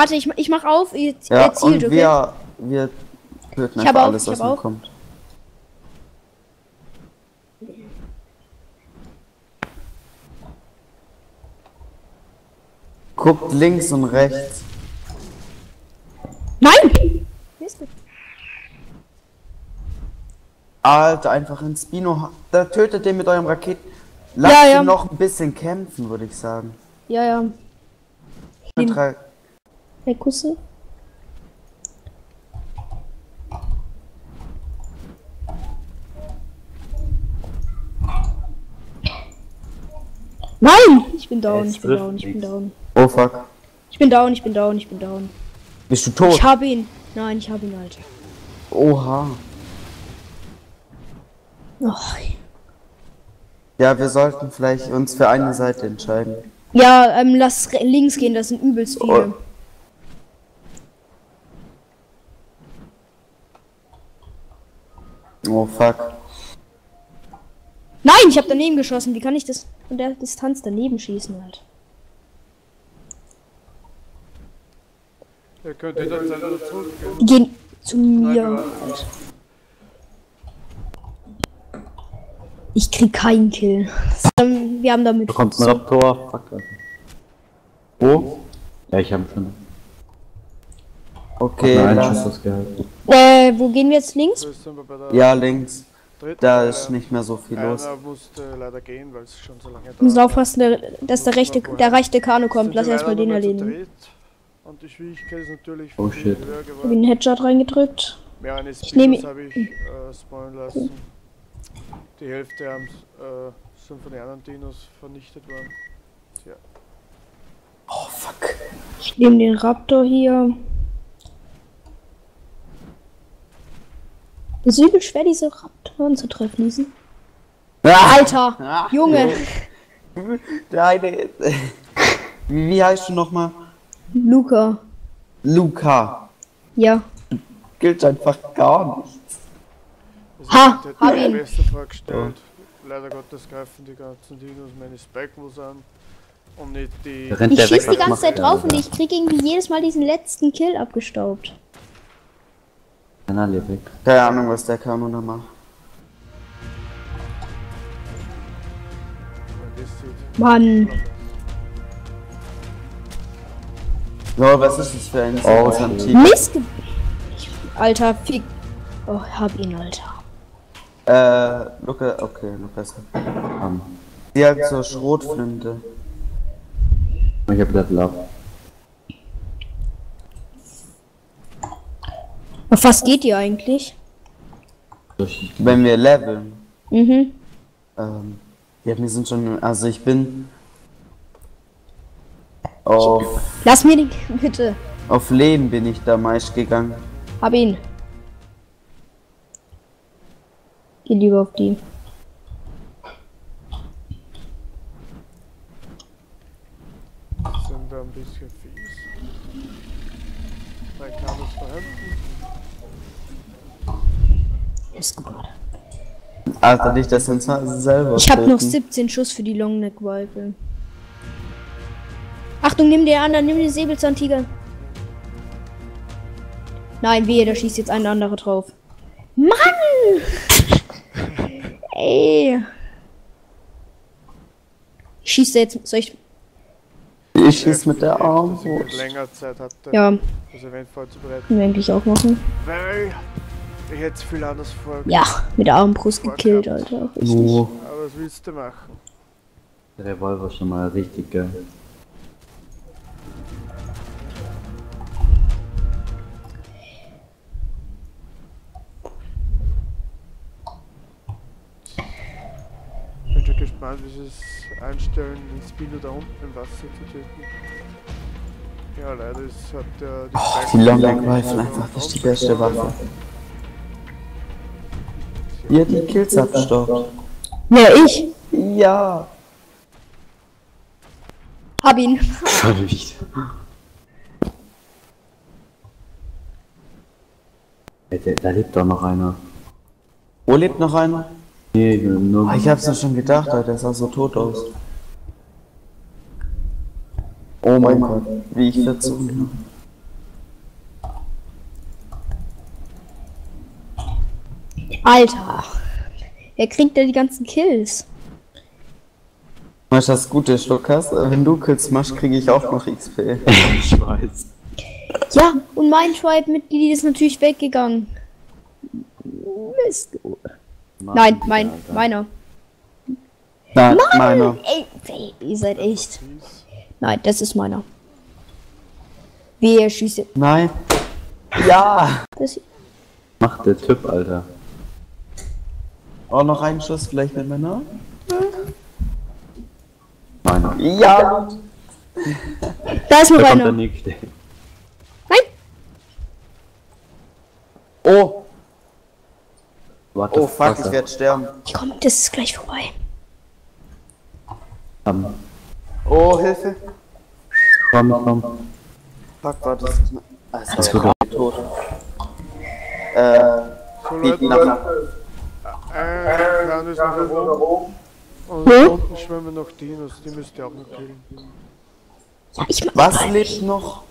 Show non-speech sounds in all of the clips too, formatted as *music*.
Warte, ich, ich mach auf, ihr, Ja, ihr zielt, und okay? wir, wir töten einfach auch, alles, was auch. kommt. Guckt links und rechts. Nein! Alter, einfach ins Spino. Da tötet den mit eurem Raketen. Lasst Ja, ja. ihn noch ein bisschen kämpfen, würde ich sagen. Ja, ja. Mit Den- Ra- Hey, Kusse. Nein! Ich bin down, Es ich bin down, ich bin down. Oh fuck. Ich bin down, ich bin down, ich bin down. Bist du tot? Ich hab ihn. Nein, ich hab ihn, Alter. Oha. Oh. Ja, wir sollten vielleicht uns für eine Seite entscheiden. Ja, ähm, lass links gehen, das sind übelst viele. Oh fuck. Nein, ich hab daneben geschossen. Wie kann ich das von der Distanz daneben schießen, halt? Ihr könnt jederzeit wieder zurückgehen. Die gehen zu mir. Ich krieg keinen Kill. Ähm, Wir haben damit. Da kommt ein Raptor. Fuck. Wo? Ja, ich habe schon. Okay, einen lass- Schuss ausgehalten. Äh, wo gehen wir jetzt links? Ja, links. Da Reihe. ist nicht mehr so viel los. Einer musste leider gehen, weil es schon so lange Wir müssen dauert. aufpassen, dass der rechte, der rechte Kanu kommt. Lass erstmal den erledigen. dritt. Und die Schwierigkeit ist natürlich Oh, shit. Ich hab geworden. ihn einen Headshot reingedrückt. Mehr eines Ich nehme- habe ich äh, spawnen lassen. Die Hälfte haben, äh, sind von den anderen Dinos vernichtet worden. Tja. Oh fuck. Ich nehme den Raptor hier. Es ist übel schwer, diese Raptoren zu treffen. Die sind Ah, Alter! Junge! *laughs* der eine. Wie, wie heißt du nochmal? Luca. Luca. Ja. Gilt einfach gar nicht. Also Ha, ich hab mir ihn. besser vorgestellt. Leider Gottes greifen die ganzen Dinos meine Speckwolves an. Und nicht die. Ich schieß weg, die ganze Zeit drauf und ich krieg irgendwie jedes Mal diesen letzten Kill abgestaubt. Alle weg. Keine Ahnung, was der Kanu da macht. Das Mann. So, was ist das für ein Oh? Missge... Ich- Alter, fick... Oh, hab ihn, Alter. Äh, Luca, okay, Lukas. Um, Die hat so Schrotflinte. ich hab Level up. Auf was geht ihr eigentlich? Wenn wir leveln. Mhm. Ähm, ja, wir sind schon, also ich bin auf, Lass mir den... Bitte. auf Leben bin ich da meist gegangen. Hab ihn. Geh lieber auf die. sind da ein bisschen fies. Mein Kabel ist vorhanden. Ist gut. Alter, dich das sind selber. Ich hab noch töten. 17 Schuss für die Longneck Rifle. Achtung, nimm den anderen, nimm den Säbelzahntiger. Nein, wehe, da schießt jetzt ein anderer drauf. Mann! *laughs* Ey. Schießt er jetzt, soll ich, Ich schieß mit der Dass Arm. ich mit länger Zeit hatte, ja, das Event vorzubereiten. eigentlich auch machen. Weil ich hätte viel anders vor. Ja, mit der Armbrust gekillt, Alter. Oh. Aber was willst du machen? Der Revolver ist schon mal richtig geil. Bin schon gespannt, wie sie es einstellen, den Spino da unten im Wasser zu töten. Ja, leider ist, hat der die, Die Spike- Longneck Rifle einfach das ist die beste Waffe. Ihr die Kills abstaubt. Ja, ich. Ja. Hab ihn. Ey, der- Da lebt doch noch einer. Wo lebt noch einer? Nee, nur. Ah, ich hab's mir schon gedacht, Alter, der sah so tot aus. Oh mein Gott, wie ich verzogen Alter. Wer kriegt denn die ganzen Kills? Du, das Gute ist, Lukas? Wenn du Kills machst, kriege ich auch noch XP. *laughs* Ich weiß. Ja, und mein Tribe-Mitglied ist natürlich weggegangen. Mist. Nein, mein, meiner. Nein, meiner. Ey, ey, ihr seid echt. Nein, das ist meiner. Wer schießt? Nein. Ja. Das Macht der Typ, Alter. Auch noch einen Schuss vielleicht mit meiner. Meiner. Ja. da ist noch Da kommt der einer. Nein, Oh. Warte, Oh fuck, ich Wasser. werde sterben. ich komm, das ist gleich vorbei. Komm, Oh, Hilfe. komm, komm. Fuck, war das. Ah, ist Hast er du da? tot. Äh, bieten nach. Ist noch da oben. Und Wo? unten schwimmen noch Dinos, die müsst ihr auch noch killen. Ja, ich mach Was lebt noch?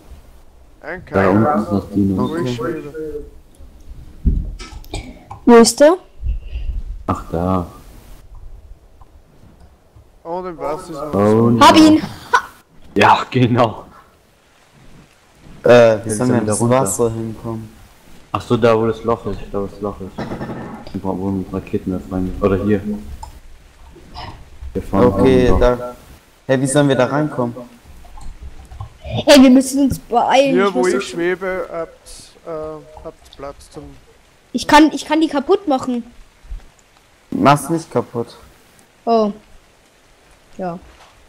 Ein Da Clan, unten ist noch Dino. wo ich Okay. Wo ist der? Ach da. Und im Wasser ist noch Oh, Hab ihn. Ja, genau. Äh, wie sollen wir ins runter. Wasser hinkommen? Ach so, da wo das Loch ist. Da wo das Loch ist. Wo ein Raketenwerfer rein. Oder hier. Okay, da. Hey, wie sollen wir da reinkommen? Ey, wir müssen uns beeilen. Hier, ich, wo ich schwebe, habt, äh, habt Platz zum. ich kann, ich kann die kaputt machen. Mach's nicht kaputt. Oh. Ja.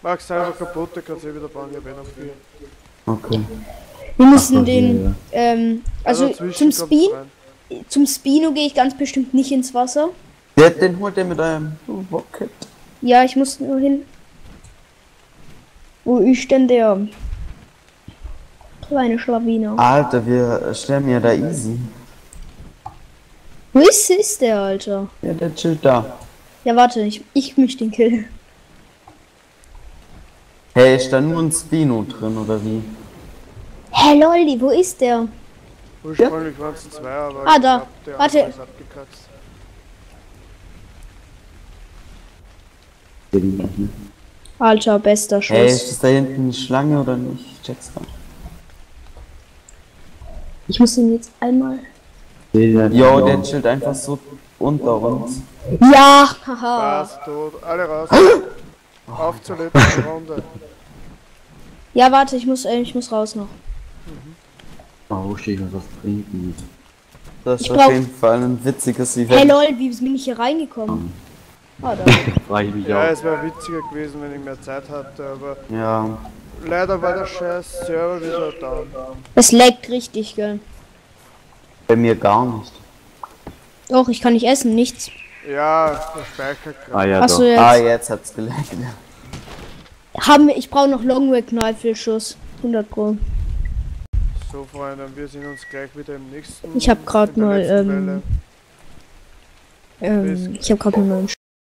Mach's einfach kaputt, dann kannst du eh wieder bauen, ja, wenn auf vier. Okay. Wir müssen so, den, ja. ähm, also dazwischen zum Spin, rein. Zum Spino gehe ich ganz bestimmt nicht ins Wasser. Der, den holt ihr mit eurem Rocket. Ja, ich muss nur hin. Wo ist denn der? Kleine Schlawiner. Alter, wir sterben ja da easy. Wo ist, ist der, Alter? Ja, der chillt da. Ja, warte, ich, ich misch den Kill. Hey, ist da nur ein Spino drin, oder wie? Hä, Lolli, wo ist der? Ursprünglich waren es zwei, aber Ah, ich da. glaub, der Warte. ist abgekratzt. Alter, bester Hey, ist Schuss. das da hinten eine Schlange oder nicht? Ich check's mal. Ich muss ihn jetzt einmal. Yo, der chillt einfach so unter uns. Ja, haha. Fast tot. Alle raus. Auf zur letzten Runde. Ja, warte, ich muss, äh, ich muss raus noch. Oh, ich muss was trinken? Das ist Ich auf jeden Fall ein witziges Hey, Event. lol, wie bin ich hier reingekommen? Ah, da. *laughs* Frage ich mich Ja, auch. es wäre witziger gewesen, wenn ich mehr Zeit hatte, aber Ja. leider war der scheiß Server wieder down. Es leckt richtig, gell. Bei mir gar nicht. Doch, ich kann nicht essen, nichts. Ja, der Speicher Ah ja, Achso, doch. jetzt. Ah, jetzt hat's geleckt. Haben wir, ich brauche noch Longway Knallfilschuss. 100 Pro. So, Freunde, wir sehen uns gleich wieder im nächsten. Ich hab grad in der mal, ähm. Ähm, ich habe gerade einen neuen